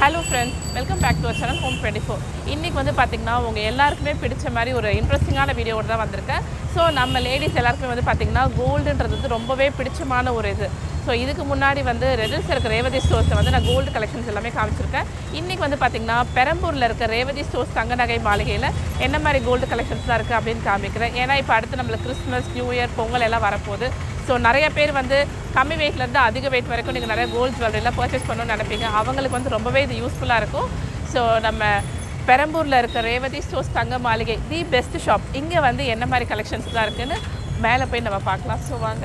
Hello friends welcome back to channel home twenty four இன்றைக்கி வந்து பார்த்திங்கன்னா உங்கள் எல்லாருக்குமே பிடிச்ச மாதிரி ஒரு இன்ட்ரெஸ்டிங்கான வீடியோவோட தான் வந்திருக்கேன். ஸோ நம்ம லேடிஸ் எல்லாருக்குமே வந்து பார்த்திங்கன்னா கோல்டுன்றது வந்து ரொம்பவே பிடிச்சமான ஒரு இது. ஸோ இதுக்கு முன்னாடி வந்து ரெடில்ஸ் இருக்க ரேவதி ஸ்டோர்ஸை வந்து நான் கோல்டு கலெக்ஷன்ஸ் எல்லாமே காமிச்சிருக்கேன். இன்றைக்கி வந்து பார்த்திங்கன்னா பெரம்பூரில் இருக்க ரேவதி ஸ்டோர்ஸ் தங்க நகை மாளிகையில் என்ன மாதிரி கோல்டு கலெக்ஷன்ஸ்லாம் இருக்குது அப்படின்னு காமிக்கிறேன். ஏன்னா இப்போ அடுத்து நம்மளுக்கு கிறிஸ்மஸ் நியூ இயர் பொங்கல் எல்லாம் வரப்போகுது. ஸோ நிறைய பேர் வந்து கம்மி வெயிட்லேருந்து அதிக வெயிட் வரைக்கும் நீங்கள் நிறைய கோல்ட் ஜுவல்லரிலாம் பர்ச்சேஸ் பண்ணணும்னு நினைப்பீங்க. அவங்களுக்கு வந்து ரொம்பவே இது யூஸ்ஃபுல்லாக இருக்கும். ஸோ நம்ம பெரம்பூரில் இருக்க ரேவதி ஸ்டோர்ஸ் தங்க மாளிகை தி பெஸ்ட் ஷாப் இங்கே வந்து என்ன மாதிரி கலெக்ஷன்ஸ்லாம் இருக்குதுன்னு மேலே போய் நம்ம பார்க்கலாம். ஸோ வாங்க.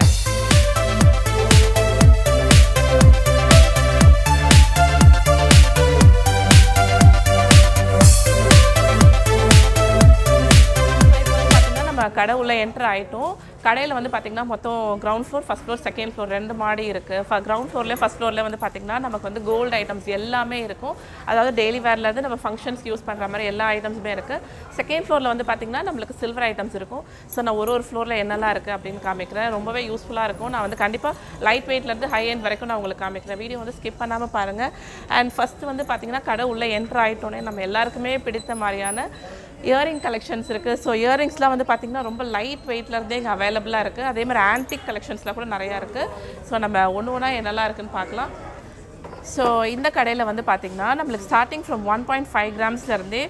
கடை உள்ளே என்ட்ரு ஆகிட்டோம் கடையில் வந்து பார்த்திங்கன்னா மொத்தம் ground floor first floor second floor ரெண்டு மாடி இருக்குது கிரவுண்ட் ஃப்ளோர்லேயே ஃபஸ்ட் ஃப்ளோரில் வந்து பார்த்திங்கன்னா நமக்கு வந்து கோல்டு ஐட்டம்ஸ் எல்லாமே இருக்கும். அதாவது டெய்லி வேர்லேருந்து நம்ம ஃபங்க்ஷன்ஸ் யூஸ் பண்ணுற மாதிரி எல்லா ஐட்டம்ஸுமே இருக்குது செகண்ட் ஃப்ளோரில் வந்து பார்த்திங்கன்னா நம்மளுக்கு சில்வர் ஐட்டம்ஸ் இருக்கும். ஸோ நான் ஒரு ஒரு ஃப்ளோரில் என்னெல்லாம் இருக்குது அப்படின்னு காமிக்கிறேன். ரொம்பவே யூஸ்ஃபுல்லாக இருக்கும். நான் வந்து கண்டிப்பாக லைட் வெயிட்லேருந்து ஹை எண்ட் வரைக்கும் நான் உங்களுக்கு காமிக்கிறேன். வீடியோ வந்து ஸ்கிப் பண்ணாமல் பாருங்கள் அண்ட் ஃபஸ்ட்டு வந்து பார்த்திங்கன்னா கடை உள்ளே என்ட்ரு ஆகிட்டோன்னே நம்ம எல்லாருக்குமே பிடித்த மாதிரியான இயரிங் கலெக்ஷன்ஸ் இருக்குது ஸோ இயரிங்ஸ்லாம் வந்து பார்த்திங்கன்னா ரொம்ப லைட் வெயிட்லேருந்தே இங்கே அவைலபிளாக இருக்குது அதே மாதிரி ஆன்டிக் கலெக்ஷன்ஸ்லாம் கூட நிறையா இருக்குது ஸோ நம்ம ஒன்று ஒன்றா என்னெல்லாம் இருக்குதுன்னு பார்க்கலாம். ஸோ இந்த கடையில் வந்து பார்த்திங்கன்னா நம்மளுக்கு starting from one point five கிராம்ஸ்லேருந்தே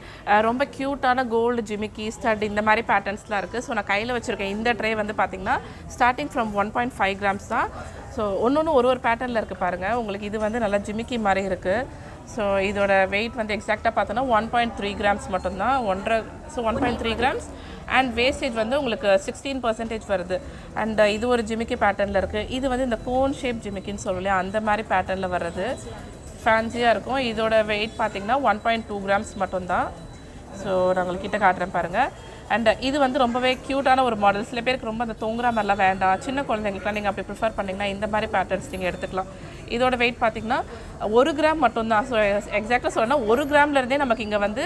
ரொம்ப க்யூட்டான கோல்டு ஜிமிக்கி ஸ்டட் இந்த மாதிரி பேட்டர்ன்ஸ்லாம் இருக்குது ஸோ நான் கையில் வச்சுருக்கேன் இந்த ட்ரே வந்து பார்த்திங்கன்னா starting from one point five grams தான். ஸோ ஒன்று ஒன்று ஒரு ஒரு பேட்டர்னில் இருக்குது பாருங்கள் உங்களுக்கு இது வந்து நல்லா ஜிமிக்கி மாதிரி இருக்குது ஸோ இதோட வெயிட் வந்து எக்ஸாக்டாக பார்த்தோன்னா ஒன் பாயிண்ட் த்ரீ கிராம்ஸ் மட்டும்தான். ஒன்றரை so one point three grams and wastage வந்து உங்களுக்கு சிக்ஸ்டீன் பர்சன்டேஜ் வருது. அண்ட் uh, இது ஒரு ஜிமிக்கி பேட்டர்னில் இருக்குது இது வந்து இந்த கோன் ஷேப் ஜிமிக்கின்னு சொல்லலையா அந்த மாதிரி பேட்டர்னில் வர்றது. ஃபேன்சியாக இருக்கும். இதோட வெயிட் பார்த்திங்கன்னா ஒன் பாயிண்ட் டூ கிராம்ஸ் மட்டும்தான். ஸோ நான் உங்கள்கிட்ட காட்டுறேன் பாருங்கள் அண்ட் uh, இது வந்து ரொம்பவே க்யூட்டான ஒரு மாடல் சில பேருக்கு ரொம்ப அந்த தொங்குற மாதிரிலாம் வேண்டாம். சின்ன குழந்தைங்களுக்குலாம் நீங்கள் அப்படி ப்ரிஃபர் பண்ணிங்கன்னா இந்த மாதிரி பேட்டர்ன்ஸ் நீங்கள் எடுத்துக்கலாம். இதோட வெயிட் பார்த்திங்கன்னா ஒரு கிராம் மட்டும்தான் ஸோ எக்ஸாக்டாக சொல்லணும்னா ஒரு கிராம்லேருந்தே நமக்கு இங்கே வந்து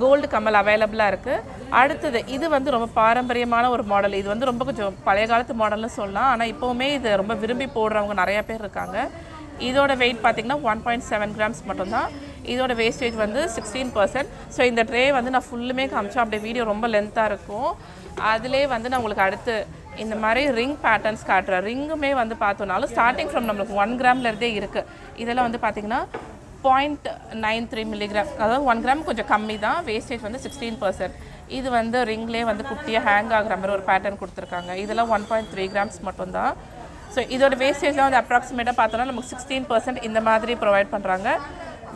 கோல்டு கமல் அவைலபிளாக இருக்குது அடுத்தது இது வந்து ரொம்ப பாரம்பரியமான ஒரு மாடல் இது வந்து ரொம்ப கொஞ்சம் பழைய காலத்து மாடல்னு சொல்லலாம். ஆனால் இப்போவுமே இது ரொம்ப விரும்பி போடுறவங்க நிறையா பேர் இருக்காங்க. இதோட வெயிட் பார்த்திங்கன்னா ஒன் பாயிண்ட் செவன் கிராம்ஸ் மட்டும்தான் இதோட வேஸ்டேஜ் வந்து சிக்ஸ்டீன் பர்சன்ட் ஸோ இந்த ட்ரே வந்து நான் ஃபுல்லுமே காமிச்சேன். அப்படியே வீடியோ ரொம்ப லென்த்தாக இருக்கும். அதிலே வந்து நான் உங்களுக்கு அடுத்து இந்த மாதிரி ரிங் பேட்டர்ன்ஸ் காட்டுற ரிங்குமே வந்து பார்த்தோன்னாலும் ஸ்டார்டிங் ஃப்ரம் நம்மளுக்கு ஒன் கிராம்லேருந்தே இருக்குது இதெல்லாம் வந்து பார்த்திங்கன்னா பாயிண்ட் நைன் த்ரீ மில்லிகிராம் அதாவது ஒன் கிராம் கொஞ்சம் கம்மி தான். வேஸ்டேஜ் வந்து சிக்ஸ்டீன் பர்சன்ட் இது வந்து ரிங்லேயே வந்து குட்டியாக ஹேங் ஆகிற மாதிரி ஒரு பேட்டர்ன் கொடுத்துருக்காங்க. இதெல்லாம் ஒன் பாயிண்ட் த்ரீ கிராம்ஸ் மட்டும்தான். ஸோ இதோட வேஸ்டேஜ்லாம் வந்து அப்ராக்சிமேட்டாக பார்த்தோன்னா நமக்கு சிக்ஸ்டீன் பர்சன்ட் இந்த மாதிரி ப்ரொவைட் பண்ணுறாங்க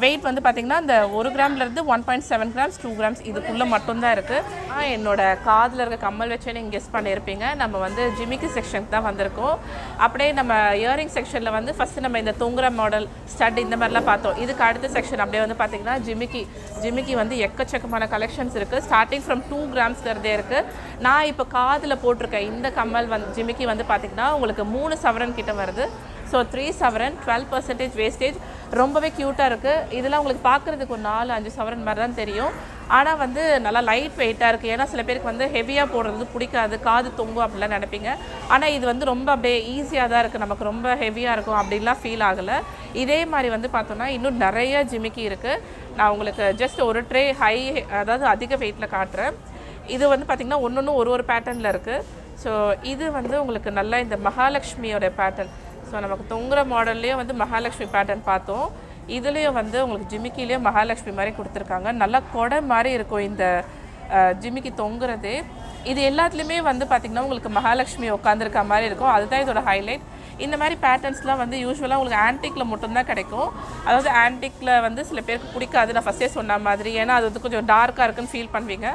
வெயிட் வந்து பார்த்திங்கன்னா இந்த ஒரு கிராம்லேருந்து one point seven grams two grams இதுக்குள்ளே மட்டும்தான் இருக்குது என்னோட காதில் இருக்க கம்மல் வச்சு நீங்கள் கெஸ் பண்ணியிருப்பீங்க நம்ம வந்து ஜிமிக்கி செக்ஷனுக்கு தான் வந்திருக்கோம். அப்படியே நம்ம இயரிங் செக்ஷனில் வந்து ஃபஸ்ட்டு நம்ம இந்த தொங்குற மாடல் ஸ்டட் இந்த மாதிரிலாம் பார்த்தோம். இதுக்கு அடுத்த செக்ஷன் அப்படியே வந்து பார்த்திங்கன்னா ஜிமிக்கி ஜிமிக்கி வந்து எக்கச்சக்கமான கலெக்ஷன்ஸ் இருக்குது ஸ்டார்டிங் ஃப்ரம் டூ கிராம்ஸ்லேருந்தே இருக்குது நான் இப்போ காதில் போட்டிருக்கேன் இந்த கம்மல் வந்து ஜிமிக்கி வந்து பார்த்திங்கன்னா உங்களுக்கு மூணு சவரன் கிட்ட வருது. ஸோ த்ரீ சவரன் டுவெல் பர்சன்டேஜ் வேஸ்டேஜ் ரொம்பவே க்யூட்டாக இருக்குது இதெல்லாம் உங்களுக்கு பார்க்குறதுக்கு ஒரு நாலு அஞ்சு சவரன் மாதிரி தான் தெரியும். ஆனால் வந்து நல்லா லைட் வெயிட்டாக இருக்குது ஏன்னா சில பேருக்கு வந்து ஹெவியாக போடுறது பிடிக்காது. காது தொங்கும் அப்படிலாம் நினைப்பீங்க. ஆனால் இது வந்து ரொம்ப அப்படியே ஈஸியாக தான் இருக்குது நமக்கு ரொம்ப ஹெவியாக இருக்கும். அப்படின்லாம் ஃபீல் ஆகலை. இதே மாதிரி வந்து பார்த்தோன்னா இன்னும் நிறைய ஜிமிக்கி இருக்குது நான் உங்களுக்கு ஜஸ்ட் ஒரு ட்ரே ஹை அதாவது அதிக வெயிட்டில் காட்டுறேன். இது வந்து பார்த்திங்கன்னா ஒன்று ஒன்று ஒரு ஒரு பேட்டர்னில் இருக்குது ஸோ இது வந்து உங்களுக்கு நல்லா இந்த மகாலட்சுமியோட பேட்டர்ன் ஸோ நமக்கு தொங்குற மாடல்லையும் வந்து மகாலட்சுமி பேட்டர்ன் பார்த்தோம். இதுலேயும் வந்து உங்களுக்கு ஜிமிக்கிலேயே மகாலட்சுமி மாதிரி கொடுத்துருக்காங்க. நல்லா கொடை மாதிரி இருக்கும் இந்த ஜிமிக்கி தொங்குறது. இது எல்லாத்துலேயுமே வந்து பார்த்திங்கன்னா உங்களுக்கு மகாலட்சுமி உட்காந்துருக்க மாதிரி இருக்கும். அதுதான் இதோட ஹைலைட் இந்த மாதிரி பேட்டர்ன்ஸ்லாம் வந்து யூஸ்வலாக உங்களுக்கு ஆன்டிக்கில் மட்டும்தான் கிடைக்கும். அதாவது ஆன்டிக்கில் வந்து சில பேருக்கு பிடிக்காது. நான் ஃபஸ்ட்டே சொன்ன மாதிரி. ஏன்னா அது வந்து கொஞ்சம் டார்க்காக இருக்குன்னு ஃபீல் பண்ணுவீங்க.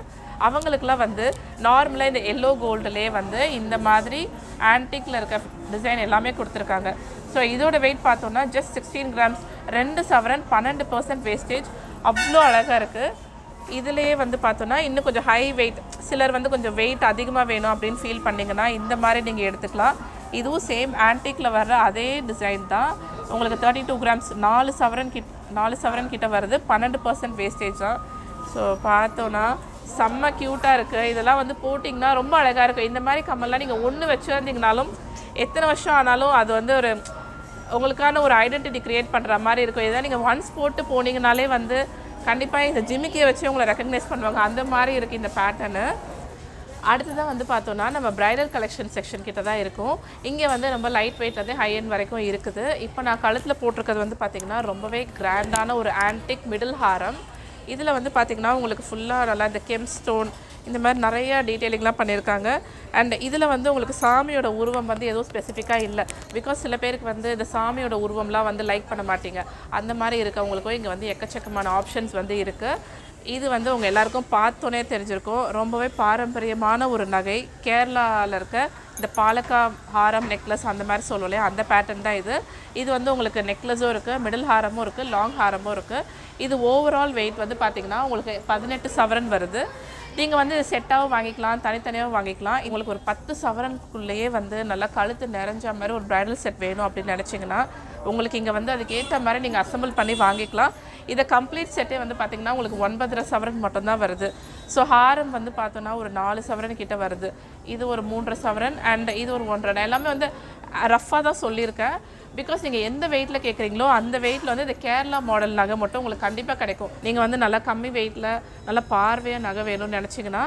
அவங்களுக்குலாம் வந்து நார்மலாக இந்த எல்லோ கோல்டுலேயே வந்து இந்த மாதிரி ஆன்டிக்கில் இருக்க டிசைன் எல்லாமே கொடுத்துருக்காங்க. ஸோ இதோட வெயிட் பார்த்தோன்னா ஜஸ்ட் சிக்ஸ்டீன் கிராம்ஸ் ரெண்டு சவரன் பன்னெண்டு பர்சன்ட் வேஸ்டேஜ் அவ்வளோ அழகாக இருக்குது இதுலேயே வந்து பார்த்தோன்னா இன்னும் கொஞ்சம் ஹை வெயிட் சிலர் வந்து கொஞ்சம் வெயிட் அதிகமாக வேணும் அப்படின்னு ஃபீல் பண்ணிங்கன்னா இந்த மாதிரி நீங்கள் எடுத்துக்கலாம். இதுவும் சேம் ஆன்டிக்கில் வர்ற அதே டிசைன் தான். உங்களுக்கு தேர்ட்டி டூ கிராம்ஸ் நாலு சவரன் கிட் நாலு சவரன் கிட்ட வருது பன்னெண்டு பர்சன்ட் வேஸ்டேஜ் தான். ஸோ பார்த்தோன்னா செம்ம க்யூட்டாக இருக்குது இதெல்லாம் வந்து போட்டிங்கன்னா ரொம்ப அழகாக இருக்கும் இந்த மாதிரி கம்மல்லாம் நீங்கள் ஒன்று வச்சுருந்தீங்கனாலும் எத்தனை வருஷம் ஆனாலும் அது வந்து ஒரு உங்களுக்கான ஒரு ஐடென்டிட்டி க்ரியேட் பண்ணுற மாதிரி இருக்கும். இதெல்லாம் நீங்கள் ஒன்ஸ் போட்டு போனீங்கனாலே வந்து கண்டிப்பாக இந்த ஜிமிக்கியை வச்சு உங்களை ரெக்கக்னைஸ் பண்ணுவாங்க. அந்த மாதிரி இருக்குது இந்த பேட்டர்னு அடுத்ததான் வந்து பார்த்தோன்னா நம்ம பிரைடல் கலெக்ஷன் செக்ஷன் கிட்ட தான் இருக்கும். இங்கே வந்து ரொம்ப லைட் வெயிட் வந்து ஹை எண்ட் வரைக்கும் இருக்குது. இப்போ நான் கழுத்தில் போட்டிருக்கிறது வந்து பார்த்திங்கன்னா ரொம்பவே கிராண்டான ஒரு ஆன்டிக் மிடில் ஹாரம். இதில் வந்து பார்த்திங்கன்னா உங்களுக்கு ஃபுல்லாக நல்லா இந்த கெம் ஸ்டோன் இந்த மாதிரி நிறையா டீட்டெயிலிங்லாம் பண்ணியிருக்காங்க. அண்ட் இதில் வந்து உங்களுக்கு சாமியோட உருவம் வந்து எதுவும் ஸ்பெசிஃபிக்காக இல்லை. பிகாஸ் சில பேருக்கு வந்து இந்த சாமியோட உருவம்லாம் வந்து லைக் பண்ண மாட்டீங்க. அந்த மாதிரி இருக்கவங்களுக்கும் இங்கே வந்து எக்கச்சக்கமான ஆப்ஷன்ஸ் வந்து இருக்குது இது வந்து உங்கள் எல்லாருக்கும் பார்த்தோன்னே தெரிஞ்சிருக்கும். ரொம்பவே பாரம்பரியமான ஒரு நகை. கேரளாவில் இருக்க இந்த பாலக்கா ஹாரம் நெக்லஸ் அந்த மாதிரி சொல்லுவோம் இல்லையா? அந்த பேட்டர்ன் தான் இது. இது வந்து உங்களுக்கு நெக்லஸும் இருக்குது மிடில் ஹாரமும் இருக்குது லாங் ஹாரமும் இருக்குது இது ஓவரால் வெயிட் வந்து பார்த்திங்கன்னா உங்களுக்கு பதினெட்டு சவரன் வருது. நீங்கள் வந்து செட்டாகவும் வாங்கிக்கலாம் தனித்தனியாகவும் வாங்கிக்கலாம். உங்களுக்கு ஒரு பத்து சவரனுக்குள்ளேயே வந்து நல்லா கழுத்து நிறைஞ்ச மாதிரி ஒரு ப்ரைடல் செட் வேணும் அப்படின்னு நினச்சிங்கன்னா உங்களுக்கு இங்கே வந்து அதுக்கேற்ற மாதிரி நீங்கள் அசம்பிள் பண்ணி வாங்கிக்கலாம். இதை கம்ப்ளீட் செட்டே வந்து பார்த்திங்கன்னா உங்களுக்கு ஒன்பதரை சவரன் மட்டும்தான் வருது. ஸோ ஹாரம் வந்து பார்த்தோன்னா ஒரு நாலு சவரன் கிட்டே வருது. இது ஒரு மூன்றரை சவரன் அண்ட் இது ஒரு ஒன்றரை. நான் எல்லாமே வந்து ரஃப்பாக தான் சொல்லியிருக்கேன். பிகாஸ் நீங்கள் எந்த வெயிட்டில் கேட்குறீங்களோ அந்த வெயிட்டில் வந்து இந்த கேரளா மாடல் நகை மட்டும் உங்களுக்கு கண்டிப்பாக கிடைக்கும். நீங்கள் வந்து நல்லா கம்மி வெயிட்டில் நல்லா பார்வையாக நகை வேணும்னு நினச்சிங்கன்னா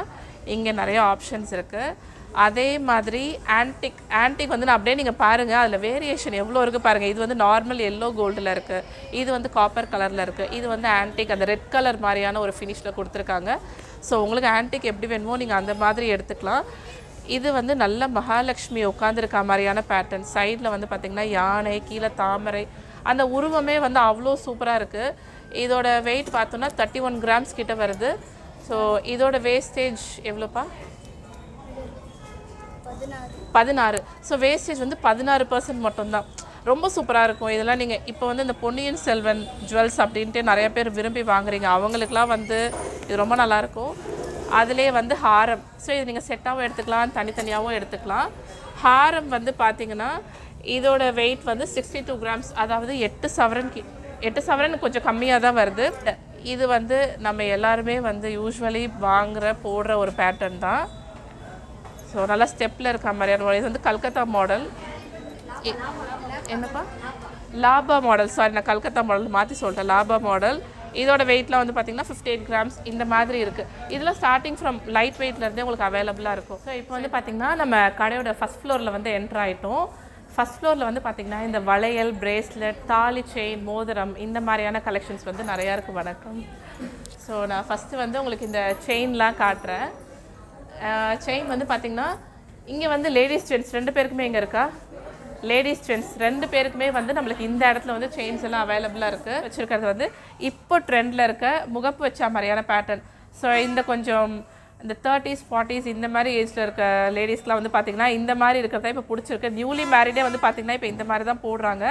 இங்கே நிறைய ஆப்ஷன்ஸ் இருக்குது அதே மாதிரி ஆன்டிக் ஆன்டிக் வந்து நான் அப்படியே நீங்கள் பாருங்கள் அதில் வேரியேஷன் எவ்வளோ இருக்குது பாருங்கள் இது வந்து நார்மல் எல்லோ கோல்டில் இருக்குது இது வந்து காப்பர் கலரில் இருக்குது இது வந்து ஆன்டிக் அந்த ரெட் கலர் மாதிரியான ஒரு ஃபினிஷில் கொடுத்துருக்காங்க. ஸோ உங்களுக்கு ஆன்டிக் எப்படி வேணுமோ நீங்கள் அந்த மாதிரி எடுத்துக்கலாம். இது வந்து நல்ல மகாலட்சுமி உட்காந்துருக்க மாதிரியான பேட்டர்ன் சைடில் வந்து பார்த்திங்கன்னா யானை கீழே தாமரை அந்த உருவமே வந்து அவ்வளோ சூப்பராக இருக்குது இதோட வெயிட் பார்த்தோன்னா தேர்ட்டி ஒன் கிராம்ஸ் கிட்ட வருது. ஸோ இதோட வேஸ்டேஜ் எவ்வளோப்பா? பதினாறு. ஸோ வேஸ்டேஜ் வந்து பதினாறு பர்சன்ட் மட்டும்தான். ரொம்ப சூப்பராக இருக்கும். இதெல்லாம் நீங்கள் இப்போ வந்து இந்த பொன்னியின் செல்வன் ஜுவல்ஸ் அப்படின்ட்டு நிறைய பேர் விரும்பி வாங்குறீங்க. அவங்களுக்குலாம் வந்து இது ரொம்ப நல்லாயிருக்கும் அதிலே வந்து ஹாரம். ஸோ இது நீங்கள் செட்டாகவும் எடுத்துக்கலாம் தனித்தனியாகவும் எடுத்துக்கலாம். ஹாரம் வந்து பார்த்தீங்கன்னா இதோட வெயிட் வந்து சிக்ஸ்டி டூ கிராம்ஸ் அதாவது எட்டு சவரன் கி எட்டு சவரன் கொஞ்சம் கம்மியாக தான் வருது. இது வந்து நம்ம எல்லாருமே வந்து யூஸ்வலி வாங்குகிற போடுற ஒரு பேட்டர்ன் தான். ஸோ நல்லா ஸ்டெப்பில் இருக்க மாதிரியான மாடல் இது வந்து கல்கத்தா மாடல் என்னப்பா? லாபா மாடல் சாரி நான் கல்கத்தா மாடல் மாற்றி சொல்லிட்டேன் லாபா மாடல் இதோட வெயிட்லாம் வந்து பார்த்தீங்கன்னா ஃபிஃப்டி எயிட் கிராம்ஸ் இந்த மாதிரி இருக்குது இதெல்லாம் ஸ்டார்டிங் ஃப்ரம் லைட் வெயிட்லேருந்தே உங்களுக்கு அவைலபிளாக இருக்கும். ஸோ இப்போ வந்து பார்த்திங்கன்னா நம்ம கடையோட ஃபஸ்ட் ஃப்ளோரில் வந்து என்ட்ரு ஆகிட்டோம் ஃபஸ்ட் ஃப்ளோரில் வந்து பார்த்திங்கன்னா இந்த வளையல் பிரேஸ்லெட் தாலி செயின் மோதிரம் இந்த மாதிரியான கலெக்ஷன்ஸ் வந்து நிறையா இருக்குது வணக்கம். ஸோ நான் ஃபஸ்ட்டு வந்து உங்களுக்கு இந்த செயின்லாம் காட்டுறேன். செயின் வந்து பார்த்திங்கன்னா இங்கே வந்து லேடிஸ் ஜென்ஸ் ரெண்டு பேருக்குமே இங்கே இருக்கா? லேடிஸ் ஜென்ஸ் ரெண்டு பேருக்குமே வந்து நம்மளுக்கு இந்த இடத்துல வந்து செயின்ஸ் எல்லாம் அவைலபிளாக இருக்குது வச்சுருக்கிறது வந்து இப்போ ட்ரெண்டில் இருக்க முகப்பு வச்சா மாதிரியான பேட்டர்ன் ஸோ இந்த கொஞ்சம் இந்த தேர்ட்டிஸ் ஃபார்ட்டிஸ் இந்த மாதிரி ஏஜில் இருக்க லேடிஸ்லாம் வந்து பார்த்திங்கன்னா இந்த மாதிரி இருக்கிறத இப்போ பிடிச்சிருக்கு. நியூலி மேரிடே வந்து பார்த்திங்கன்னா இப்போ இந்த மாதிரி தான் போடுறாங்க.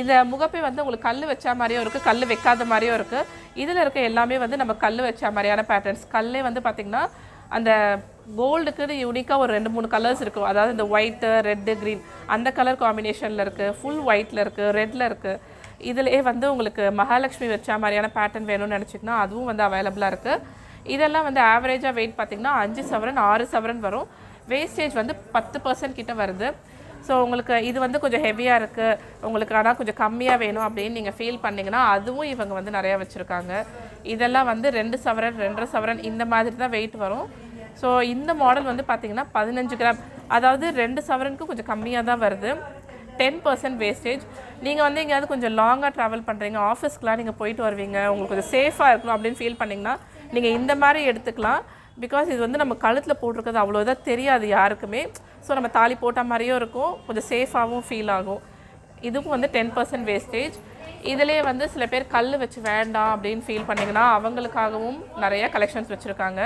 இந்த முகப்பை வந்து உங்களுக்கு கல் வச்சா மாதிரியும் இருக்குது கல் வைக்காத மாதிரியும் இருக்குது இதில் இருக்க எல்லாமே வந்து நம்ம கல் வச்சா மாதிரியான பேட்டர்ன்ஸ் கல்லே வந்து பார்த்திங்கன்னா அந்த கோல்டுக்குன்னு யூனிக்காக ஒரு ரெண்டு மூணு கலர்ஸ் இருக்கும். அதாவது இந்த ஒயிட்டு ரெட்டு க்ரீன் அந்த கலர் காம்பினேஷனில் இருக்குது ஃபுல் ஒயிட்டில் இருக்குது ரெட்டில் இருக்குது இதிலே வந்து உங்களுக்கு மகாலட்சுமி வச்ச மாதிரியான பேட்டர்ன் வேணும்னு நினச்சிங்கன்னா அதுவும் வந்து அவைலபிளாக இருக்குது இதெல்லாம் வந்து ஆவரேஜாக வெயிட் பார்த்திங்கன்னா அஞ்சு சவரன் ஆறு சவரன் வரும். வேஸ்டேஜ் வந்து பத்து பர்சன்ட் கிட்ட வருது. ஸோ உங்களுக்கு இது வந்து கொஞ்சம் ஹெவியாக இருக்குது உங்களுக்கு ஆனால் கொஞ்சம் கம்மியாக வேணும் அப்படின்னு நீங்கள் ஃபீல் பண்ணிங்கன்னா அதுவும் இவங்க வந்து நிறையா வச்சுருக்காங்க. இதெல்லாம் வந்து ரெண்டு சவரன் ரெண்டரை சவரன் இந்த மாதிரி தான் வெயிட் வரும். ஸோ இந்த மாடல் வந்து பார்த்திங்கன்னா பதினஞ்சு கிராம் அதாவது ரெண்டு சவரனுக்கு கொஞ்சம் கம்மியாக தான் வருது. டென் பர்சன்ட் வேஸ்டேஜ் நீங்கள் வந்து எங்கேயாவது கொஞ்சம் லாங்காக ட்ராவல் பண்ணுறீங்க ஆஃபீஸ்க்குலாம் நீங்கள் போயிட்டு வருவீங்க உங்களுக்கு கொஞ்சம் சேஃபாக இருக்கணும் அப்படின்னு ஃபீல் பண்ணிங்கன்னா நீங்கள் இந்த மாதிரி எடுத்துக்கலாம். பிகாஸ் இது வந்து நம்ம கழுத்தில் போட்டிருக்கிறது அவ்வளோ இதாக தெரியாது யாருக்குமே. ஸோ நம்ம தாலி போட்ட மாதிரியும் இருக்கும். கொஞ்சம் சேஃபாகவும் ஃபீல் ஆகும். இதுவும் வந்து டென் பர்சன்ட் வேஸ்டேஜ் இதிலே வந்து சில பேர் கல் வச்சு வேண்டாம் அப்படின்னு ஃபீல் பண்ணிங்கன்னா அவங்களுக்காகவும் நிறையா கலெக்ஷன்ஸ் வச்சுருக்காங்க.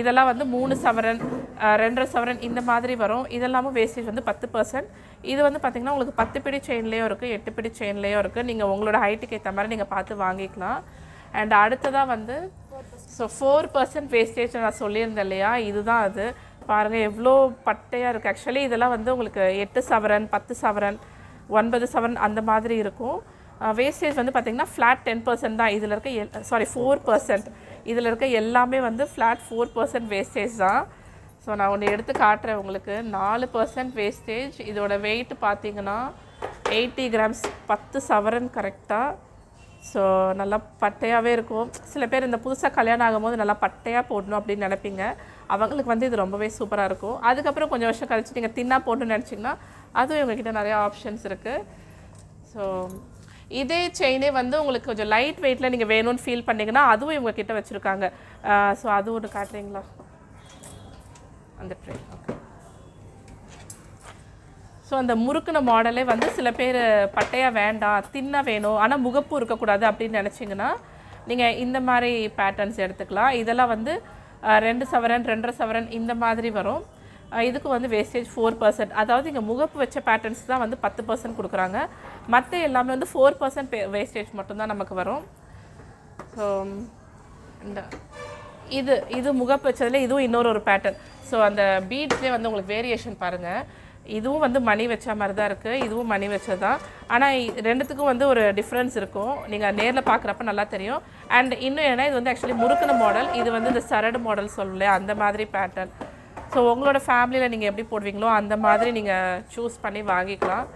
இதெல்லாம் வந்து மூணு சவரன் ரெண்டரை சவரன் இந்த மாதிரி வரும். இதெல்லாமும் வேஸ்டேஜ் வந்து பத்து பர்சன்ட் இது வந்து பார்த்திங்கன்னா உங்களுக்கு பத்து பிடி செயின்லேயும் இருக்குது எட்டு பிடி செயின்லேயும் இருக்குது நீங்கள் உங்களோட ஹைட்டுக்கு ஏற்ற மாதிரி நீங்கள் பார்த்து வாங்கிக்கலாம். அண்ட் அடுத்ததாக வந்து ஸோ ஃபோர் பர்சன்ட் வேஸ்டேஜ் நான் சொல்லியிருந்தேன் இல்லையா? இதுதான் அது. பாருங்கள் எவ்வளோ பட்டையாக இருக்குது ஆக்சுவலி இதெல்லாம் வந்து உங்களுக்கு எட்டு சவரன் பத்து சவரன் ஒன்பது சவரன் அந்த மாதிரி இருக்கும். வேஸ்டேஜ் வந்து பார்த்திங்கன்னா ஃப்ளாட் டென் பர்சன்ட் தான். இதில் இருக்க எ சாரி ஃபோர் பர்சன்ட் இதில் இருக்க எல்லாமே வந்து ஃப்ளாட் ஃபோர் பர்சன்ட் வேஸ்டேஜ் தான். ஸோ நான் ஒன்று எடுத்து காட்டுறேன் உங்களுக்கு. நாலு பர்சன்ட் வேஸ்டேஜ் இதோட வெயிட் பார்த்தீங்கன்னா எயிட்டி கிராம்ஸ் பத்து சவரன் கரெக்டாக ஸோ நல்லா பட்டையாகவே இருக்கும். சில பேர் இந்த புதுசாக கல்யாணம் ஆகும்போது நல்லா பட்டையாக போடணும் அப்படின்னு நினைப்பீங்க. அவங்களுக்கு வந்து இது ரொம்பவே சூப்பராக இருக்கும். அதுக்கப்புறம் கொஞ்சம் வருஷம் கழிச்சு நீங்கள் தின்னா போடணும்னு நினச்சிங்கன்னா அதுவும் எங்கள்கிட்ட நிறையா ஆப்ஷன்ஸ் இருக்குது ஸோ இதே செயினே வந்து உங்களுக்கு கொஞ்சம் லைட் வெயிட்டில் நீங்கள் வேணும்னு ஃபீல் பண்ணிங்கன்னா அதுவும் இவங்க கிட்ட வச்சுருக்காங்க. ஸோ அது ஒன்று காட்டுறீங்களா? அந்த ட்ரெயின் ஓகே ஸோ அந்த முறுக்குன மாடலே வந்து சில பேர் பட்டையாக வேண்டாம் தின்னாக வேணும் ஆனால் முகப்பு இருக்கக்கூடாது அப்படின்னு நினச்சிங்கன்னா நீங்கள் இந்த மாதிரி பேட்டர்ன்ஸ் எடுத்துக்கலாம். இதெல்லாம் வந்து ரெண்டு சவரன் ரெண்டரை சவரன் இந்த மாதிரி வரும். இதுக்கு வந்து வேஸ்டேஜ் ஃபோர் பர்சன்ட் அதாவது இங்கே முகப்பு வச்ச பேட்டர்ன்ஸ் தான் வந்து பத்து பர்சன்ட் கொடுக்குறாங்க. மற்ற எல்லாமே வந்து ஃபோர் பர்சன்ட் வேஸ்டேஜ் மட்டும்தான் நமக்கு வரும். ஸோ இந்த இது இது முகப்பு வச்சதில் இதுவும் இன்னொரு ஒரு பேட்டர்ன் ஸோ அந்த பீட்ஸ்லேயே வந்து உங்களுக்கு வேரியேஷன் பாருங்கள் இதுவும் வந்து மணி வச்ச மாதிரி தான் இருக்குது இதுவும் மணி வச்சது தான் ஆனால் ரெண்டுத்துக்கும் வந்து ஒரு டிஃப்ரென்ஸ் இருக்கும். நீங்கள் நேரில் பார்க்குறப்ப நல்லா தெரியும். அண்ட் இன்னும் ஏன்னா இது வந்து ஆக்சுவலி முறுக்கின மாடல் இது வந்து இந்த சரடு மாடல் சொல்லலையே அந்த மாதிரி பேட்டர்ன் ஸோ உங்களோட ஃபேமிலியில் நீங்கள் எப்படி போடுவீங்களோ அந்த மாதிரி நீங்கள் சூஸ் பண்ணி வாங்கிக்கலாம்.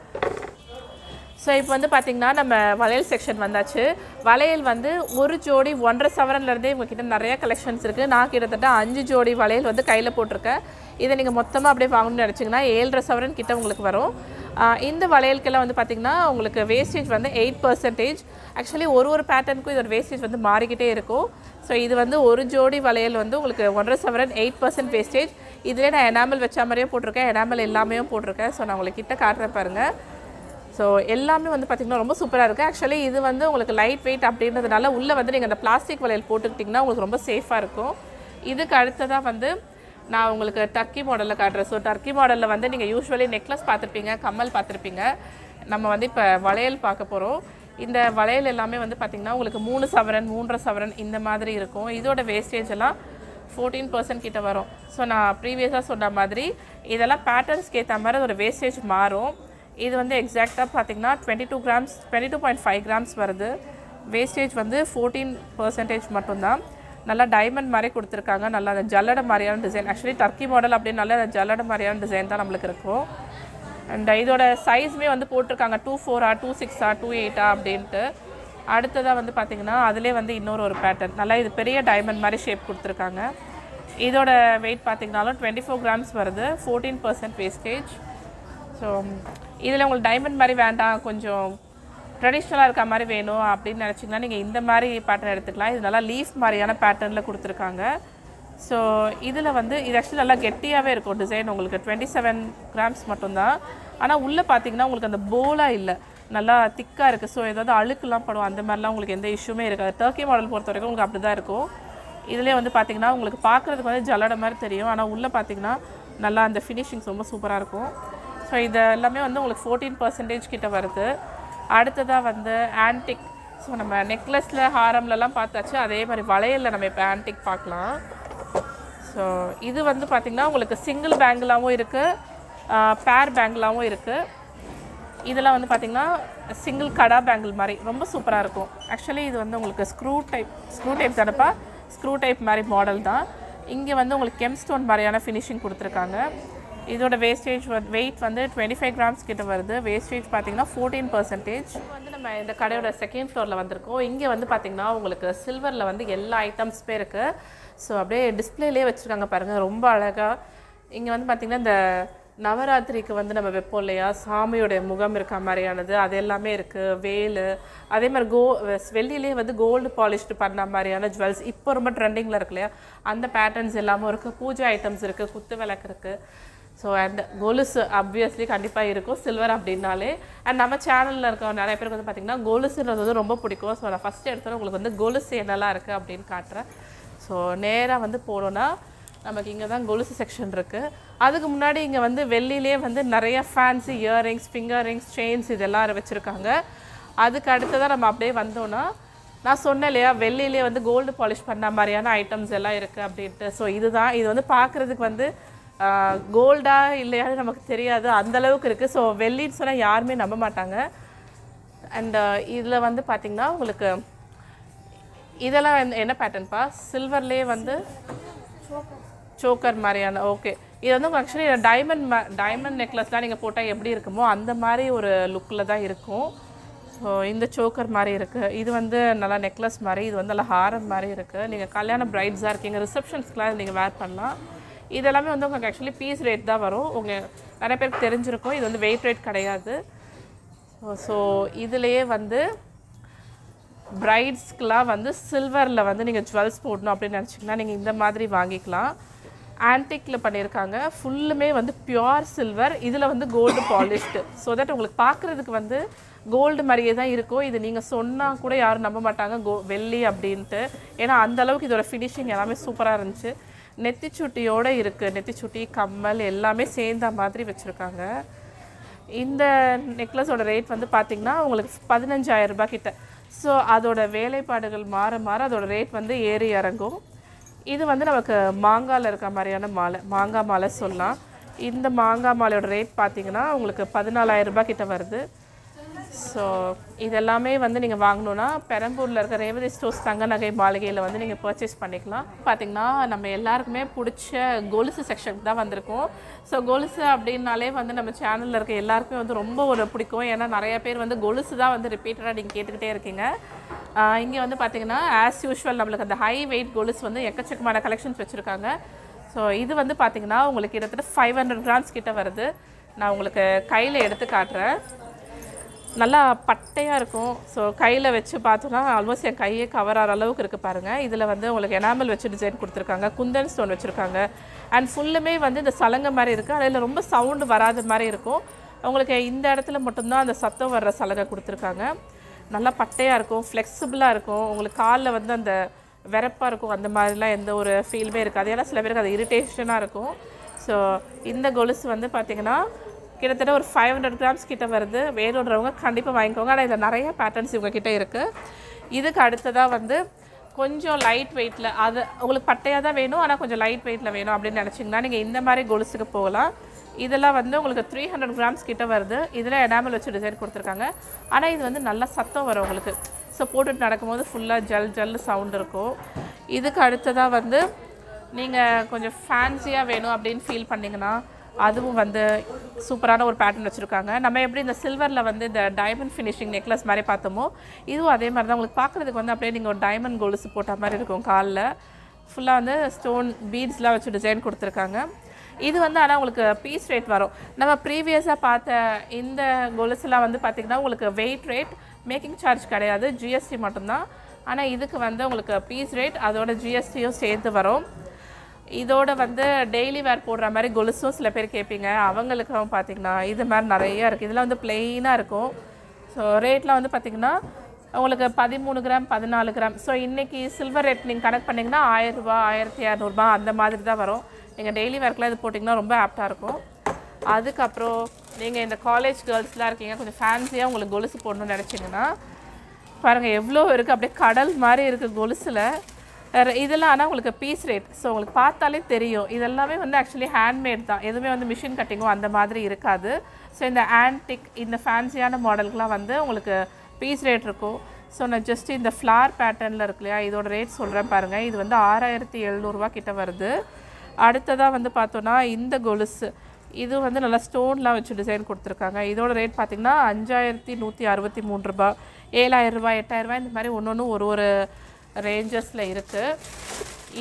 ஸோ இப்போ வந்து பார்த்திங்கன்னா நம்ம வளையல் செக்ஷன் வந்தாச்சு. வளையல் வந்து ஒரு ஜோடி ஒன்றரை சவரன்லேருந்தே உங்ககிட்ட நிறைய கலெக்ஷன்ஸ் இருக்குது நான் கிட்டத்தட்ட அஞ்சு ஜோடி வளையல் வந்து கையில் போட்டிருக்கேன். இதை நீங்கள் மொத்தமாக அப்படியே வாங்கணும்னு நினச்சிங்கன்னா ஏழரை சவரன் கிட்ட உங்களுக்கு வரும். இந்த வளையலுக்கெல்லாம் வந்து பார்த்திங்கன்னா உங்களுக்கு வேஸ்டேஜ் வந்து எயிட் பர்சன்டேஜ் ஆக்சுவலி ஒரு ஒரு பேட்டர்னுக்கும் இதோட வேஸ்டேஜ் வந்து மாறிக்கிட்டே இருக்கும். ஸோ இது வந்து ஒரு ஜோடி வளையல் வந்து உங்களுக்கு ஒன்றரை சவரன் எயிட் பர்சன்ட் வேஸ்டேஜ் இதிலே நான் எனாமல் வச்ச மாதிரியே போட்டிருக்கேன். எனாமல் எல்லாமே போட்டிருக்கேன். ஸோ நான் உங்களுக்கு கிட்ட காட்டுறேன் பாருங்கள் ஸோ எல்லாமே வந்து பார்த்திங்கன்னா ரொம்ப சூப்பராக இருக்குது ஆக்சுவலி இது வந்து உங்களுக்கு லைட் வெயிட் அப்படின்றதுனால உள்ளே வந்து நீங்கள் அந்த பிளாஸ்டிக் வளையல் போட்டுக்கிட்டிங்கன்னா உங்களுக்கு ரொம்ப சேஃபாக இருக்கும். இதுக்கு அடுத்ததாக வந்து நான் உங்களுக்கு டர்க்கி மாடலில் காட்டுறேன். ஸோ டர்க்கி மாடலில் வந்து நீங்கள் யூஸ்வலி நெக்லஸ் பார்த்துருப்பீங்க கம்மல் பார்த்துருப்பீங்க. நம்ம வந்து இப்போ வளையல் பார்க்க போகிறோம் இந்த வளையல் எல்லாமே வந்து பார்த்திங்கன்னா உங்களுக்கு மூணு சவரன் மூன்றரை சவரன் இந்த மாதிரி இருக்கும். இதோட வேஸ்டேஜ் எல்லாம் ஃபோர்டீன் பர்சன்ட் கிட்ட வரும். ஸோ நான் ப்ரீவியஸாக சொன்ன மாதிரி இதெல்லாம் பேட்டர்ன்ஸ்க்கு ஏற்ற மாதிரி ஒரு வேஸ்டேஜ் மாறும். இது வந்து எக்ஸாக்டாக பார்த்தீங்கன்னா twenty two grams twenty two point five grams வருது. வேஸ்டேஜ் வந்து ஃபோர்டீன் பர்சன்டேஜ் மட்டும்தான். நல்லா டைமண்ட் மாதிரி கொடுத்துருக்காங்க. நல்லா அந்த ஜல்லடை மாதிரியான டிசைன் ஆக்சுவலி டர்க்கி மாடல் அப்படின்னு நல்லா அந்த ஜல்லடை மாதிரியான டிசைன் தான் நம்மளுக்கு இருக்கும். அண்ட் இதோட சைஸ்மே வந்து போட்டிருக்காங்க. டூ ஃபோரா டூ சிக்ஸா டூ எயிட்டா அப்படின்ட்டு. அடுத்ததாக வந்து பார்த்திங்கன்னா அதிலே வந்து இன்னொரு ஒரு பேட்டர்ன் நல்லா இது பெரிய டைமண்ட் மாதிரி ஷேப் கொடுத்துருக்காங்க. இதோட வெயிட் பார்த்தீங்கனாலும் டுவெண்ட்டி ஃபோர் கிராம்ஸ் வருது. ஃபோர்டீன் பர்சன்ட் வேஸ்டேஜ் ஸோ இதில் உங்களுக்கு டைமண்ட் மாதிரி வேண்டாம். கொஞ்சம் ட்ரெடிஷ்னலாக இருக்க மாதிரி வேணும் அப்படின்னு நினச்சிங்கன்னா நீங்கள் இந்த மாதிரி பேட்டர்ன் எடுத்துக்கலாம். இது நல்லா லீஃப் மாதிரியான பேட்டர்னில் கொடுத்துருக்காங்க. ஸோ இதில் வந்து இது ஆக்சுவலி நல்லா கெட்டியாகவே இருக்கும் டிசைன் உங்களுக்கு. டுவெண்ட்டி செவன் கிராம்ஸ் மட்டும்தான். ஆனால் உள்ளே பார்த்தீங்கன்னா உங்களுக்கு அந்த போலாக இல்லை. நல்லா திக்காக இருக்குது ஸோ ஏதாவது அழுக்குலாம் படும். அந்த மாதிரிலாம் உங்களுக்கு எந்த இஷ்யூமே இருக்காது. டர்க்கி மாடல் பொறுத்த வரைக்கும் உங்களுக்கு அப்படி தான் இருக்கும். இதுலேயே வந்து பார்த்திங்கன்னா உங்களுக்கு பார்க்குறதுக்கு வந்து ஜல்லடை மாதிரி தெரியும். ஆனால் உள்ளே பார்த்தீங்கன்னா நல்லா அந்த ஃபினிஷிங்ஸ் ரொம்ப சூப்பராக இருக்கும். ஸோ இது எல்லாமே வந்து உங்களுக்கு ஃபோர்டீன் பர்சன்டேஜ் கிட்ட வருது. அடுத்ததாக வந்து ஆன்டிக் ஸோ நம்ம நெக்லஸில் ஹாரம்லலாம் பார்த்தாச்சு. அதே மாதிரி வளையலில் நம்ம இப்போ ஆன்டிக் பார்க்கலாம். ஸோ இது வந்து பார்த்திங்கன்னா உங்களுக்கு சிங்கிள் பேங்கிளாகவும் இருக்குது பேர் பேங்கிளாகவும் இருக்குது இதெல்லாம் வந்து பார்த்திங்கன்னா சிங்கிள் கடா பேங்கிள் மாதிரி. ரொம்ப சூப்பராக இருக்கும். ஆக்சுவலி இது வந்து உங்களுக்கு ஸ்க்ரூ டைப் ஸ்க்ரூ டைப் தானப்பா? ஸ்க்ரூ டைப் மாதிரி மாடல் தான். இங்கே வந்து உங்களுக்கு கெம்ஸ்டோன் மாதிரியான ஃபினிஷிங் கொடுத்துருக்காங்க. இதோட வேஸ்டேஜ் வெயிட் வந்து டுவெண்ட்டி ஃபைவ் கிராம்ஸ் கிட்ட வருது. வேஸ்டேஜ் பார்த்தீங்கன்னா ஃபோர்டீன் பர்சன்டேஜ் வந்து நம்ம இந்த கடையோட செகண்ட் ஃப்ளோரில் வந்திருக்கோம். இங்கே வந்து பார்த்திங்கன்னா உங்களுக்கு சில்வரில் வந்து எல்லா ஐட்டம்ஸுமே இருக்குது ஸோ அப்படியே டிஸ்பிளேலேயே வச்சுருக்காங்க பாருங்கள் ரொம்ப அழகாக இங்கே வந்து பார்த்திங்கன்னா இந்த நவராத்திரிக்கு வந்து நம்ம வைப்போம் இல்லையா? சாமியோடைய முகம் இருக்க மாதிரியானது. அது எல்லாமே இருக்குது வேலு. அதே மாதிரி கோ வெள்ளிலே வந்து கோல்டு பாலிஷ்டு பண்ண மாதிரியான ஜுவல்ஸ் இப்போ ரொம்ப ட்ரெண்டிங்கில் இருக்கு இல்லையா? அந்த பேட்டர்ன்ஸ் எல்லாமும் இருக்குது பூஜை ஐட்டம்ஸ் இருக்குது குத்து விளக்கு இருக்குது ஸோ அண்ட் கொலுசு அப்வியஸ்லி கண்டிப்பாக இருக்கும். சில்வர் அப்படின்னாலே அண்ட் நம்ம சேனலில் இருக்க நிறைய பேருக்கு வந்து பார்த்திங்கன்னா கொலுசுன்றது வந்து ரொம்ப பிடிக்கும். ஸோ நான் ஃபஸ்ட்டு எடுத்தோன்னே உங்களுக்கு வந்து கொலுசு என்னெல்லாம் இருக்குது அப்படின்னு காட்டுறேன். ஸோ நேராக வந்து போனோன்னா நமக்கு இங்கே தான் கொலுசு செக்ஷன் இருக்குது அதுக்கு முன்னாடி இங்கே வந்து வெள்ளிலே வந்து நிறைய fancy earrings finger rings chains இதெல்லாம் வச்சுருக்காங்க. அதுக்கு அடுத்ததாக நம்ம அப்படியே வந்தோன்னா நான் சொன்னேன் இல்லையா வெள்ளிலே வந்து கோல்டு பாலிஷ் பண்ண மாதிரியான ஐட்டம்ஸ் எல்லாம் இருக்குது அப்படின்ட்டு. ஸோ இதுதான் இது வந்து பார்க்குறதுக்கு வந்து கோல்டா இல்லையான்னு நமக்கு தெரியாது. அந்தளவுக்கு இருக்குது ஸோ வெள்ளின்னு சொன்னால் யாருமே நம்ப மாட்டாங்க. அண்ட் இதில் வந்து பார்த்திங்கன்னா உங்களுக்கு இதெல்லாம் என்ன பேட்டர்ன்ப்பா சில்வர்லேயே வந்து சோக்கர் மாதிரியான ஓகே இது வந்து ஆக்சுவலி டைமண்ட் டைமண்ட் நெக்லஸ்லாம் நீங்கள் போட்டால் எப்படி இருக்குமோ அந்த மாதிரி ஒரு லுக்கில் தான் இருக்கும். ஸோ இந்த சோக்கர் மாதிரி இருக்குது இது வந்து நல்லா நெக்லஸ் மாதிரி இது வந்து நல்லா ஹாரம் மாதிரி இருக்குது நீங்கள் கல்யாண பிரைட்ஸாக இருக்கீங்க ரிசப்ஷன்ஸ்க்குலாம் நீங்கள் வேர் பண்ணலாம். இதெல்லாமே வந்து உங்களுக்கு ஆக்சுவலி பீஸ் ரேட் தான் வரும். உங்கள் நிறைய பேருக்கு தெரிஞ்சிருக்கும். இது வந்து வெயிட் ரேட் கிடையாது. ஸோ இதுலேயே வந்து ப்ரைட்ஸ்க்கெலாம் வந்து சில்வரில் வந்து நீங்கள் ஜுவல்ஸ் போடணும் அப்படின்னு நினச்சிங்கன்னா நீங்கள் இந்த மாதிரி வாங்கிக்கலாம். ஆன்டிக்கில் பண்ணியிருக்காங்க. ஃபுல்லுமே வந்து பியோர் சில்வர் இதில் வந்து கோல்டு பாலிஷ்டு ஸோ தட் உங்களுக்கு பார்க்குறதுக்கு வந்து கோல்டு மாதிரியே தான் இருக்கும். இது நீங்கள் சொன்னால் கூட யாரும் நம்ப மாட்டாங்க கோ வெள்ளி அப்படின்ட்டு. ஏன்னா அந்த அளவுக்கு இதோட ஃபினிஷிங் எல்லாமே சூப்பராக இருந்துச்சு. நெத்திச்சுட்டியோடு இருக்குது நெத்திச்சுட்டி கம்மல் எல்லாமே சேர்ந்த மாதிரி வச்சுருக்காங்க. இந்த நெக்லஸோட ரேட் வந்து பார்த்திங்கன்னா உங்களுக்கு பதினஞ்சாயிரம் ரூபாய் கிட்ட. ஸோ அதோட வேலைப்பாடுகள் மாற மாற அதோட ரேட் வந்து ஏறி இறங்கும். இது வந்து நமக்கு மாங்காயில் இருக்க மாதிரியான மாலை மாங்காய் மாலை சொல்லலாம். இந்த மாங்காய் மாலையோட ரேட் பார்த்திங்கன்னா உங்களுக்கு பதினாலாயிரம் ரூபாய் கிட்ட வருது. ஸோ இதெல்லாமே வந்து நீங்கள் வாங்கணுன்னா பெரம்பூரில் இருக்க ரேவதி ஸ்டோர்ஸ் தங்க நகை மாளிகையில் வந்து நீங்கள் பர்ச்சேஸ் பண்ணிக்கலாம். பார்த்தீங்கன்னா நம்ம எல்லாருக்குமே பிடிச்ச கொலுசு செக்ஷனுக்கு தான் வந்திருக்கோம். ஸோ கொலுசு அப்படின்னாலே வந்து நம்ம சேனலில் இருக்க எல்லாருக்குமே வந்து ரொம்ப ஒரு பிடிக்கும். ஏன்னா நிறைய பேர் வந்து கொலுசு தான் வந்து ரிப்பீட்டடாக நீங்கள் கேட்டுக்கிட்டே இருக்கீங்க. இங்கே வந்து பார்த்தீங்கன்னா ஆஸ் யூஷுவல் நம்மளுக்கு அந்த ஹை வெயிட் கொலுசு வந்து எக்கச்சக்கமான கலெக்ஷன்ஸ் வச்சுருக்காங்க. ஸோ இது வந்து பார்த்திங்கன்னா உங்களுக்கு கிட்டத்தட்ட ஃபைவ் ஹண்ட்ரட் கிராம்ஸ் கிட்ட வருது. நான் உங்களுக்கு கையில் எடுத்து காட்டுறேன். நல்லா பட்டையாக இருக்கும். ஸோ கையில் வச்சு பார்த்தோன்னா ஆல்மோஸ்ட் என் கையே கவர் ஆகிற அளவுக்கு இருக்குது பாருங்கள் இதில் வந்து உங்களுக்கு எனாமல் வச்சு டிசைன் கொடுத்துருக்காங்க குந்தன் ஸ்டோன் வச்சுருக்காங்க. அண்ட் ஃபுல்லுமே வந்து இந்த சலங்கை மாதிரி இருக்குது அதில் ரொம்ப சவுண்டு வராத மாதிரி இருக்கும். உங்களுக்கு இந்த இடத்துல மட்டும்தான் அந்த சத்தம் வர்ற சலங்கை கொடுத்துருக்காங்க. நல்லா பட்டையாக இருக்கும் ஃப்ளெக்சிபிளாக இருக்கும். உங்களுக்கு காலில் வந்து அந்த வெறப்பாக இருக்கும். அந்த மாதிரிலாம் எந்த ஒரு ஃபீலுமே இருக்காது. ஏன்னா சில பேருக்கு அது இரிட்டேஷனாக இருக்கும். ஸோ இந்த கொலுசு வந்து பார்த்திங்கன்னா கிட்டத்தட்ட ஒரு ஃபைவ் ஹண்ட்ரட் கிராம்ஸ் கிட்ட வருது. வேணுன்றவங்க கண்டிப்பாக வாங்கிக்கோங்க. ஆனால் இதில் நிறைய பேட்டர்ன்ஸ் இவங்கக்கிட்ட இருக்குது இதுக்கு அடுத்ததாக வந்து கொஞ்சம் லைட் வெயிட்டில் அது உங்களுக்கு பட்டையாக தான் வேணும். ஆனால் கொஞ்சம் லைட் வெயிட்டில் வேணும் அப்படின்னு நினச்சிங்கன்னா நீங்கள் இந்த மாதிரி கொலுசுக்கு போகலாம். இதெல்லாம் வந்து உங்களுக்கு த்ரீ ஹண்ட்ரட் கிராம்ஸ் கிட்ட வருது. இதில் எனாமல் வச்சு டிசைன் கொடுத்துருக்காங்க. ஆனால் இது வந்து நல்லா சத்தம் வரும் உங்களுக்கு. ஸோ போட்டுட்டு நடக்கும்போது ஃபுல்லாக ஜல் ஜல் சவுண்ட் இருக்கும். இதுக்கு அடுத்ததாக வந்து நீங்கள் கொஞ்சம் ஃபேன்சியாக வேணும் அப்படின்னு ஃபீல் பண்ணிங்கன்னா அதுவும் வந்து சூப்பரான ஒரு பேட்டர்ன் வச்சுருக்காங்க. நம்ம எப்படி இந்த சில்வரில் வந்து இந்த டைமண்ட் ஃபினிஷிங் நெக்லஸ் மாதிரி பார்த்தோமோ இதுவும் அதே மாதிரி தான். உங்களுக்கு பார்க்குறதுக்கு வந்து அப்படியே நீங்கள் ஒரு டைமண்ட் கொலுசு போட்ட மாதிரி இருக்கும் காலில். ஃபுல்லாக வந்து ஸ்டோன் பீட்ஸ்லாம் வச்சு டிசைன் கொடுத்துருக்காங்க. இது வந்து ஆனால் உங்களுக்கு பீஸ் ரேட் வரும். நம்ம ப்ரீவியஸாக பார்த்த இந்த கொலுசுலாம் வந்து பார்த்திங்கன்னா உங்களுக்கு வெயிட் ரேட் மேக்கிங் சார்ஜ் கிடையாது. ஜிஎஸ்டி மட்டும்தான். ஆனால் இதுக்கு வந்து உங்களுக்கு பீஸ் ரேட் அதோட ஜிஎஸ்டியும் சேர்த்து வரும். இதோட வந்து டெய்லி வேர் போடுற மாதிரி கொலுசும் சில பேர் கேட்பீங்க. அவங்களுக்கும் பார்த்தீங்கன்னா இது மாதிரி நிறைய இருக்குது இதெல்லாம் வந்து பிளெயினாக இருக்கும். ஸோ ரேட்லாம் வந்து பார்த்திங்கன்னா உங்களுக்கு பதிமூணு கிராம் பதினாலு கிராம் ஸோ இன்றைக்கி சில்வர் ரேட் நீங்கள் கனெக்ட் பண்ணிங்கன்னா ஆயிரரூபா ஆயிரத்தி இரநூறுபா அந்த மாதிரி தான் வரும். நீங்கள் டெய்லி வேர்க்கெலாம் இது போட்டிங்கன்னா ரொம்ப ஆப்டாக இருக்கும். அதுக்கப்புறம் நீங்கள் இந்த காலேஜ் கேர்ள்ஸ்லாம் இருக்கீங்க கொஞ்சம் ஃபேன்சியாக உங்களுக்கு கொலுசு போடணும்னு நினச்சிங்கன்னா பாருங்கள் எவ்வளோ இருக்குது அப்படியே கடல் மாதிரி இருக்குது கொலுசில். இதெல்லாம் ஆனால் உங்களுக்கு பீஸ் ரேட் ஸோ உங்களுக்கு பார்த்தாலே தெரியும். இதெல்லாமே வந்து ஆக்சுவலி ஹேண்ட்மேட் தான். எதுவுமே வந்து மிஷின் கட்டிங்கோ அந்த மாதிரி இருக்காது. ஸோ இந்த ஆன்டிக் இந்த ஃபேன்சியான மாடலுக்குலாம் வந்து உங்களுக்கு பீஸ் ரேட் இருக்கும். ஸோ நான் ஜஸ்ட் இந்த ஃப்ளார் பேட்டர்னில் இருக்கு இல்லையா இதோட ரேட் சொல்கிறேன் பாருங்கள் இது வந்து ஆறாயிரத்தி எழுநூறுவா கிட்ட வருது. அடுத்ததாக வந்து பார்த்தோன்னா இந்த கொலுசு. இது வந்து நல்லா ஸ்டோன்லாம் வச்சு டிசைன் கொடுத்துருக்காங்க. இதோட ரேட் பார்த்திங்கன்னா அஞ்சாயிரத்தி நூற்றி அறுபத்தி மூணு ரூபா ஏழாயிரம் ரூபாய் எட்டாயிரம் ரூபாய் இந்த மாதிரி ஒன்று ஒன்று ஒரு ஒரு ரேஞ்சஸில் இருக்குது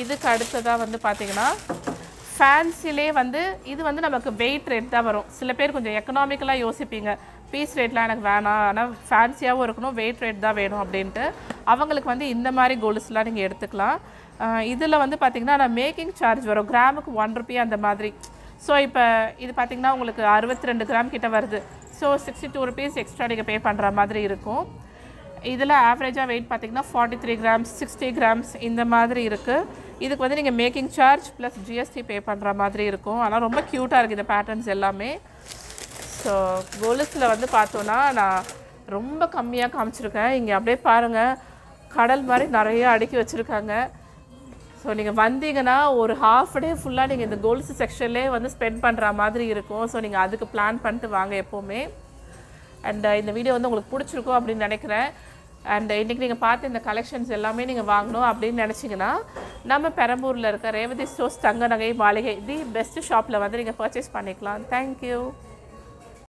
இதுக்கு அடுத்ததாக வந்து பார்த்திங்கன்னா ஃபேன்சிலே வந்து இது வந்து நமக்கு வெயிட் ரேட் தான் வரும். சில பேர் கொஞ்சம் எக்கனாமிக்கலாக யோசிப்பீங்க. பீஸ் ரேட்லாம் எனக்கு வேணாம். ஆனால் ஃபேன்சியாகவும் இருக்கணும் வெயிட் ரேட் தான் வேணும் அப்படின்ட்டு. அவங்களுக்கு வந்து இந்த மாதிரி கோல்ஸ்லாம் நீங்கள் எடுத்துக்கலாம். இதில் வந்து பார்த்திங்கன்னா நான் மேக்கிங் சார்ஜ் வரும். கிராமுக்கு ஒன் ருபி அந்த மாதிரி. ஸோ இப்போ இது பார்த்திங்கன்னா உங்களுக்கு அறுபத்தி ரெண்டு கிராம் கிட்ட வருது. So sixty two rupees extra நீங்கள் பே பண்ணுற மாதிரி இருக்கும். இதில் ஆவரேஜாக வெயிட் பார்த்தீங்கன்னா forty three grams sixty grams இந்த மாதிரி இருக்குது இதுக்கு வந்து நீங்கள் making charge plus GST pay பண்ணுற மாதிரி இருக்கும். ஆனால் ரொம்ப க்யூட்டாக இருக்குது இந்த பேட்டர்ன்ஸ் எல்லாமே. ஸோ கொலுசில் வந்து பார்த்தோன்னா நான் ரொம்ப கம்மியாக காமிச்சிருக்கேன். இங்கே அப்படியே பாருங்கள் கடல் மாதிரி நிறைய அடுக்கி வச்சுருக்காங்க. ஸோ நீங்கள் வந்தீங்கன்னா ஒரு ஹாஃப் டே ஃபுல்லாக நீங்கள் இந்த கோல்ஸ் செக்ஷன்லேயே வந்து ஸ்பெண்ட் பண்ணுற மாதிரி இருக்கும். ஸோ நீங்கள் அதுக்கு பிளான் பண்ணிட்டு வாங்க எப்போவுமே. அண்ட் இந்த வீடியோ வந்து உங்களுக்கு பிடிச்சிருக்கும் அப்படின்னு நினைக்கிறேன். அண்ட் இன்றைக்கி நீங்கள் பார்த்து இந்த கலெக்ஷன்ஸ் எல்லாமே நீங்கள் வாங்கணும் அப்படின்னு நினச்சிங்கன்னா நம்ம பெரம்பூரில் இருக்க ரேவதி ஸ்டோர்ஸ் தங்க நகை மாளிகை தி பெஸ்ட் ஷாப்பில் வந்து நீங்கள் பர்ச்சேஸ் பண்ணிக்கலாம். தேங்க்யூ